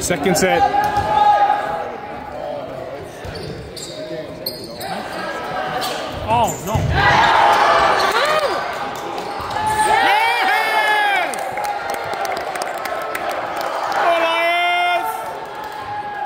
Second set. Oh, no.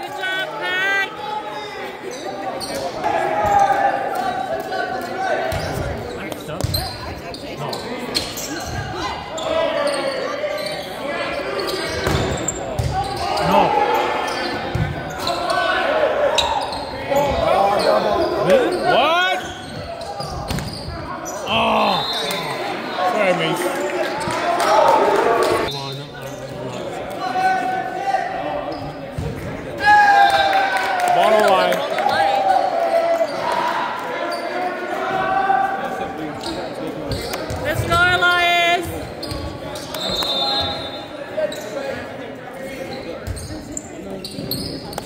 Good job, Pat. No. What? Oh. Sorry, Mace. Come on, no, no, no. Bottom line. Let's go, Elias.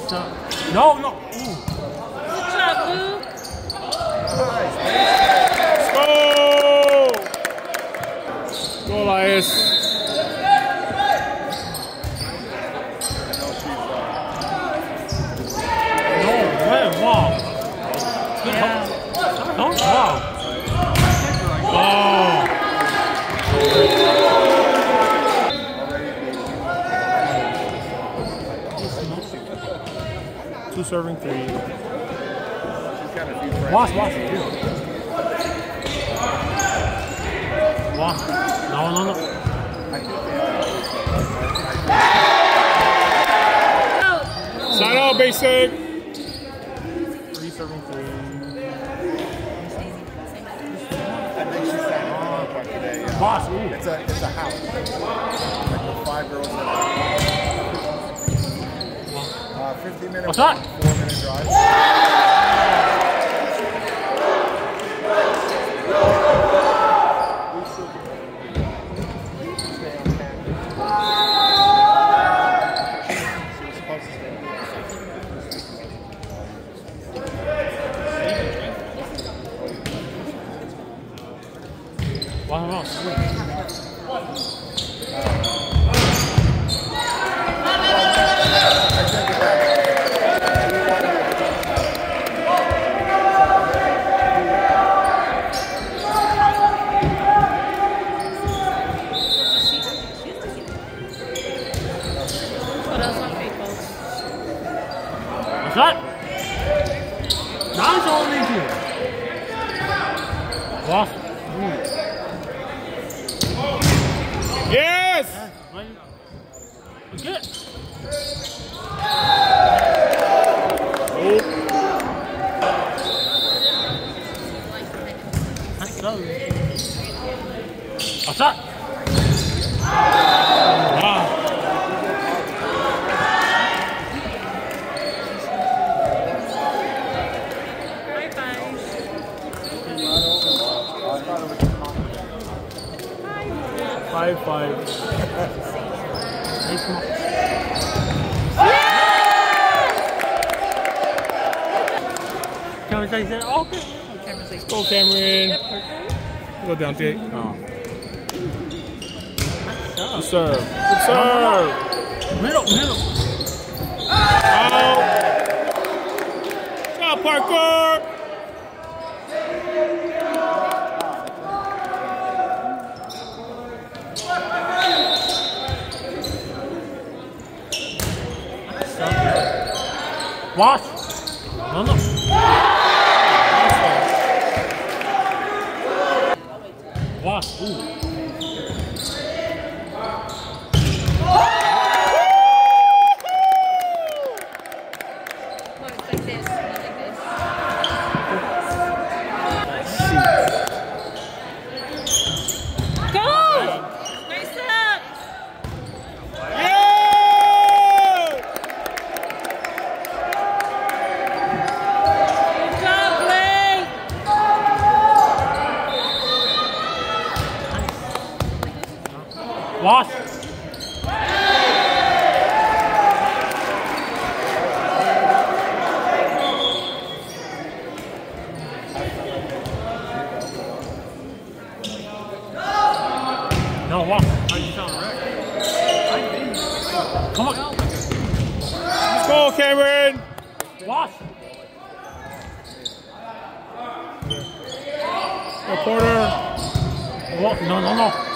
Stop. No, no. Ooh. Good job, Lou. Let's go! Go, Elias. No, man, wow. Yeah. No, wow. Oh. Two serving three. Watch, watch. Watch. No, no, no. Side out, basic. Three serving three. I think she sang on today. Yeah. Ooh. It's a it's a house. Like with five girls 50 minute What's that? four minute drive. On camera. She was supposed to stay on camera. Watch, watch. I take it back. What else on people? What's that? Nice only here. Watch. Yes! Good. Let's go. What's that? Wow. Bye bye. Five, five. Hey, come on. Cameron said, he said, oh, okay. Cameron said, Go, Cameron. Go down, Jake. Oh. Good serve. Good serve. middle, middle. Oh. Out. Go, Parker. Watch. No, no. Watch. Lost. No, walk. Come on. Let's go, Cameron. Wash. Reporter. No, no, no.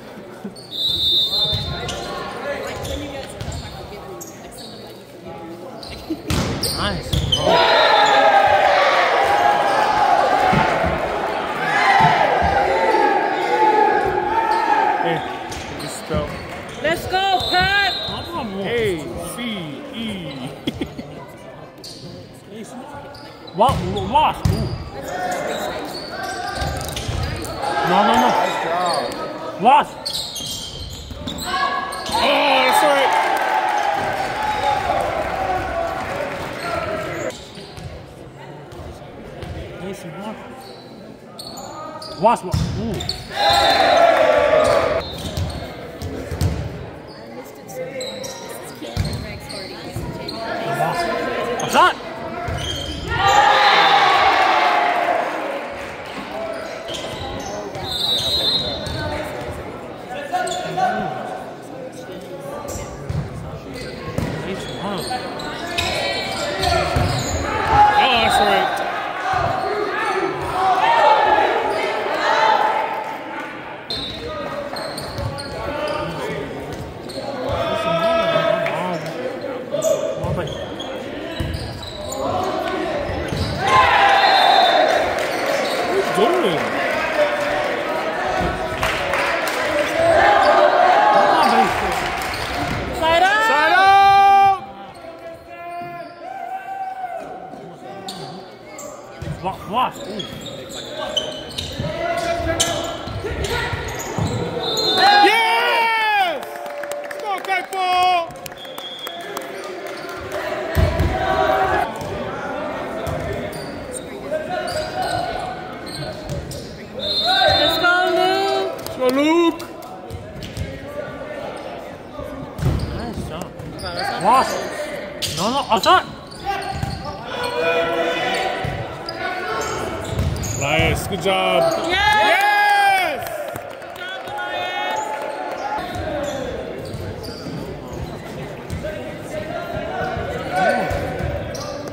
Wash. Oh, that's right. Nice and wash. Wash. Wash. Ooh. Wash. A shot. Nice one. Oh, that's right. What are you doing? Side up! Side up! Wash. Ooh. Yes! Let's go, Kaipo! Let's go, Luke! Let's go, Luke! Nice shot. Wash. No, no, a shot. Elias, good job. Yes! Yes! Good job, Elias!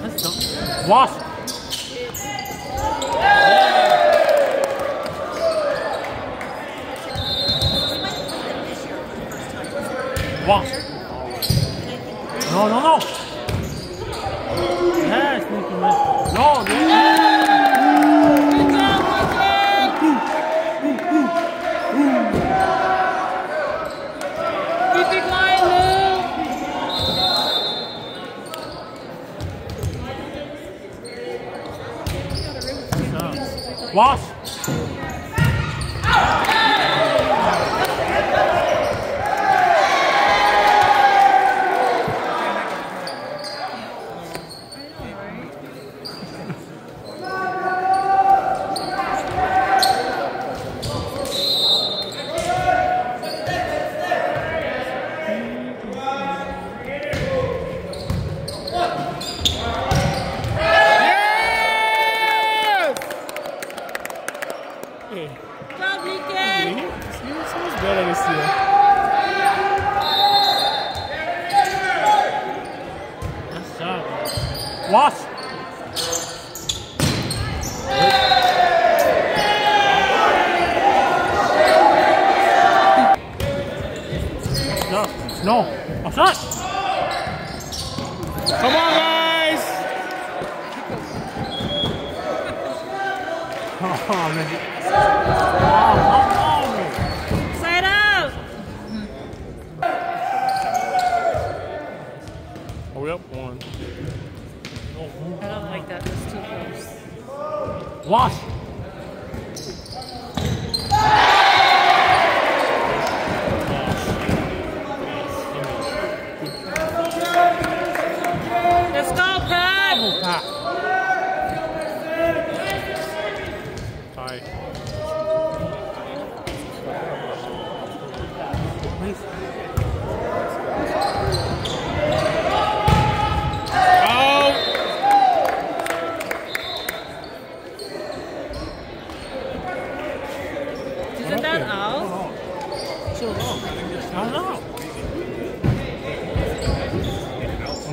Let's go. Wash. Wash. No, no, no. Yes, Nicky, man. No, no. Good job, Luke! Keep it going, Luke! Wash. Yes! Hey, Good job, Nicky! he, he sounds better this year. Nice Wash. No, no, a shot. Come on, guys! Oh, man. Oh, oh, Side up! Are we up one? I don't like that. It's too close. Oh. Wash. Let's go, Pat! Double tap. Tie. Nice. Out!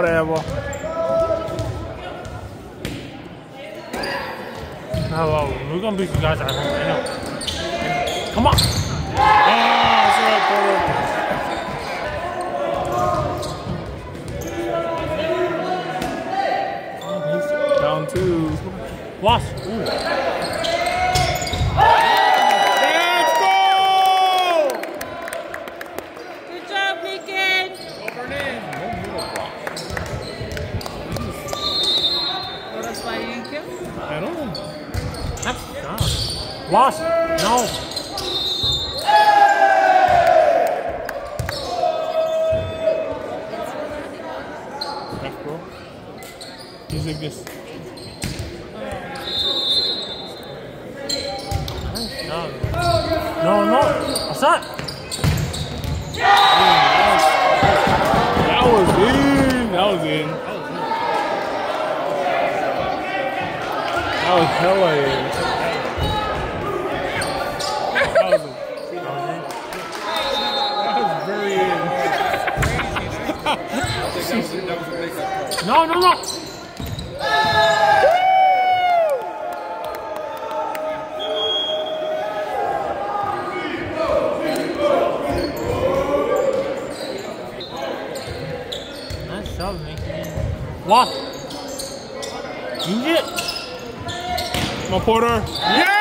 whatever. Oh, well, we're gonna beat you guys at home. I know. Come on. Right, Down two. Watch. Ooh. Let's go! Good job, Beacon. What else why you didn't kill? I don't know. That's Watch. No. Left, bro. He's like this. No, no, no. What's that? That was in. That was in. That was hella in. That was, that was very in. No, no, no. Nice job, man. What? It? My Porter. Yes!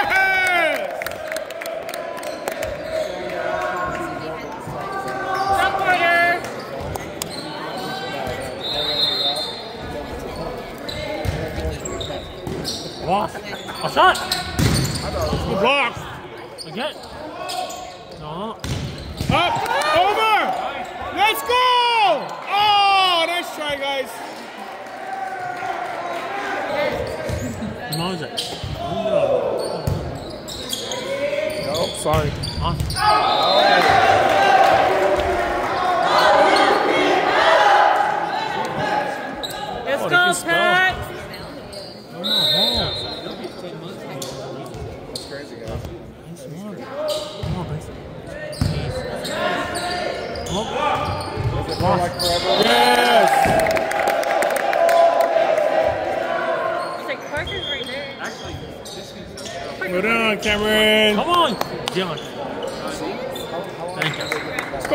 Supporter. What? A shot! Good block! Again. No. Up! Over! Let's go! Oh, nice try, guys. Come it? No. Oh, sorry. Huh? Let's go, can. Pat. Forever? Yes! It's like Parker's right there. Go down, Cameron. Come on, John. Thank you. Let's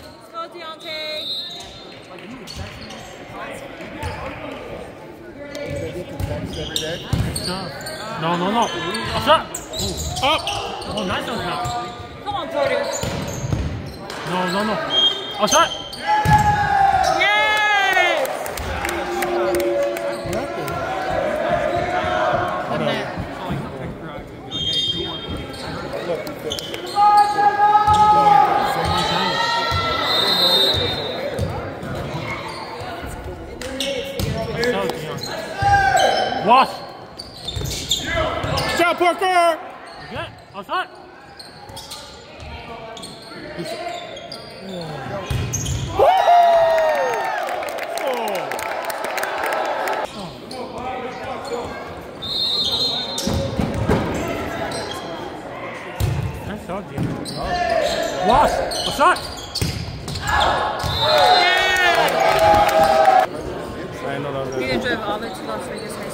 Let's go, Deontay. The text every day. No, no, no. Ooh. Up. Oh, nice one. Come on, Porter. No, no, no. Shot. Yes! Wash. Shot, Parker. Again. A shot. Nice shot, Jim. Wash. A shot. I know that was You drive all the way to Las Vegas.